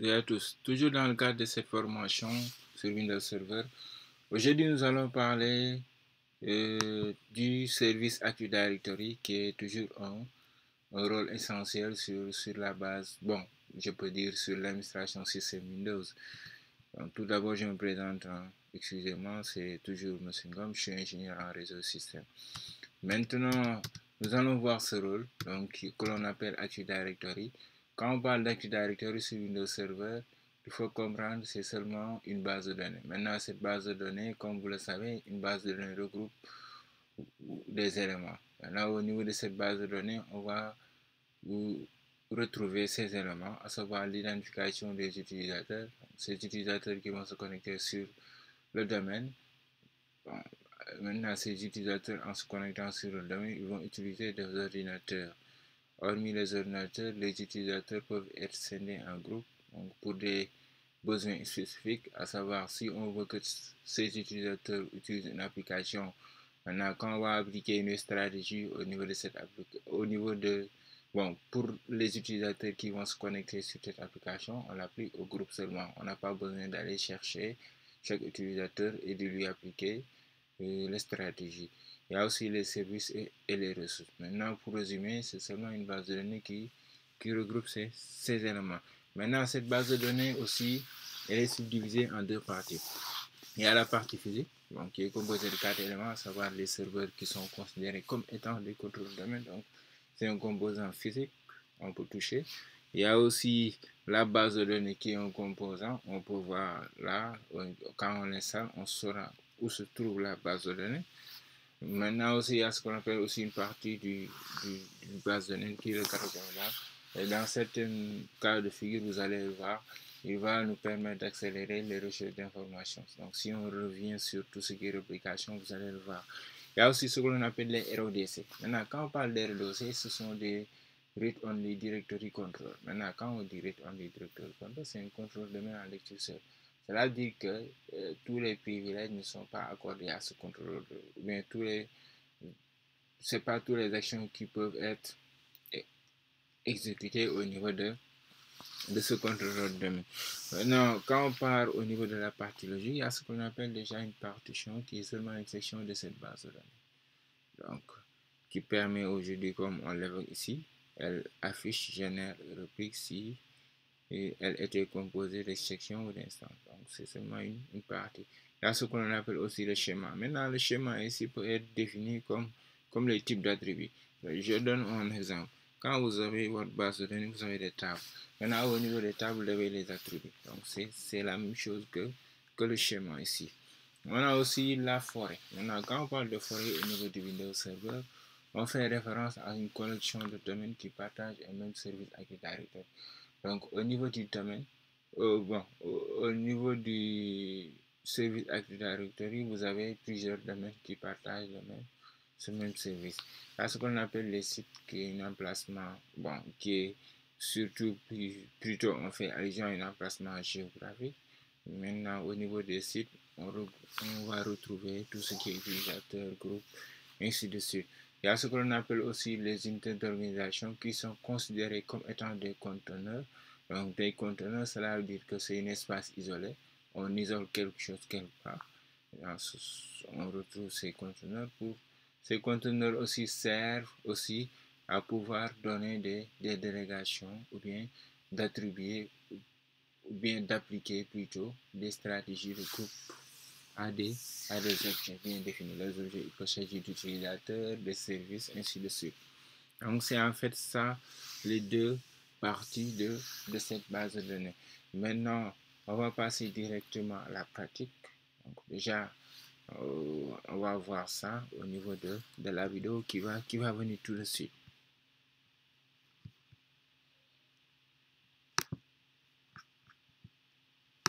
et à tous. Toujours dans le cadre de cette formation sur Windows Server, aujourd'hui nous allons parler euh, du service Active Directory qui est toujours un, rôle essentiel sur, sur la base, bon, je peux dire sur l'administration système Windows. tout d'abord, je me présente, hein. excusez-moi, c'est toujours M. Ngom, je suis ingénieur en réseau système. Maintenant, nous allons voir ce rôle donc, que l'on appelle Active Directory. Quand on parle d'Active Directory sur Windows Server, il faut comprendre que c'est seulement une base de données. Maintenant, cette base de données, comme vous le savez, une base de données regroupe des éléments. Maintenant, au niveau de cette base de données, on va retrouver ces éléments, à savoir l'identification des utilisateurs, ces utilisateurs qui vont se connecter sur le domaine. maintenant, ces utilisateurs, en se connectant sur le domaine, ils vont utiliser des ordinateurs Hormis les ordinateurs, les utilisateurs peuvent être scindés en groupe pour des besoins spécifiques, à savoir si on veut que ces utilisateurs utilisent une application. Maintenant, quand on va appliquer une stratégie au niveau de cette au niveau de Bon, pour les utilisateurs qui vont se connecter sur cette application, on l'applique au groupe seulement. On n'a pas besoin d'aller chercher chaque utilisateur et de lui appliquer euh, les stratégies. Il y a aussi les services et, les ressources. Maintenant, pour résumer, c'est seulement une base de données qui, qui regroupe ces, ces, éléments. Maintenant, cette base de données aussi, elle est subdivisée en deux parties. Il y a la partie physique, donc, qui est composée de quatre éléments, à savoir les serveurs qui sont considérés comme étant des contrôles de domaine. Donc, c'est un composant physique, on peut toucher. Il y a aussi la base de données qui est un composant. On peut voir là, quand on l'installe, on saura où se trouve la base de données. Maintenant aussi, il y a ce qu'on appelle aussi une partie du, du, base de données qui est le cartogramme. Et dans certains cas de figure, vous allez voir, il va nous permettre d'accélérer les recherches d'informations. Donc, si on revient sur tout ce qui est réplication, vous allez le voir. Il y a aussi ce que l'on appelle les RODC. Maintenant, quand on parle des RODC, ce sont des Read Only Directory Control. Maintenant, quand on dit Read Only Directory Control, c'est un contrôle de main en lecture seule. Cela dit que euh, tous les privilèges ne sont pas accordés à ce contrôleur, ou bien tous les, c'est pas toutes les actions qui peuvent être exécutées au niveau de, de ce contrôleur de main. Maintenant, quand on part au niveau de la partie logique, il y a ce qu'on appelle déjà une partition qui est seulement une section de cette base de données. Donc, qui permet aujourd'hui, comme on l'évoque ici, elle affiche, génère, replique si et elle était composée de sections ou d'instances. Donc, c'est seulement une, partie. Il y a ce qu'on appelle aussi le schéma. Maintenant, le schéma ici peut être défini comme, comme les types d'attributs. Je donne un exemple. Quand vous avez votre base de données, vous avez des tables. Maintenant, au niveau des tables, vous avez les attributs. Donc, c'est la même chose que, que le schéma ici. On a aussi la forêt. Maintenant, quand on parle de forêt au niveau du Windows Server, on fait référence à une collection de domaines qui partagent un même service Active Directory. Donc, au niveau du domaine, euh, bon, au, niveau du service Active Directory, vous avez plusieurs domaines qui partagent le même, ce même service. Là, ce qu'on appelle les sites, qui est un emplacement, bon, qui est surtout, plutôt, on fait allusion à un emplacement géographique. Maintenant, au niveau des sites, on, on va retrouver tout ce qui est utilisateur, groupe, ainsi de suite. Il y a ce qu'on appelle aussi les unités d'organisation qui sont considérées comme étant des conteneurs. Donc, des conteneurs, cela veut dire que c'est un espace isolé. On isole quelque chose quelque part. on retrouve ces conteneurs pour. Ces conteneurs aussi servent aussi à pouvoir donner des, des délégations ou bien d'attribuer ou bien d'appliquer plutôt des stratégies de groupe des, à des bien définis. Les objets, il peut s'agir d'utilisateurs, des services, ainsi de suite. Donc, c'est en fait ça, les deux parties de, de cette base de données. Maintenant, on va passer directement à la pratique. Donc, déjà, euh, on va voir ça au niveau de, de la vidéo qui va, qui va venir tout de suite.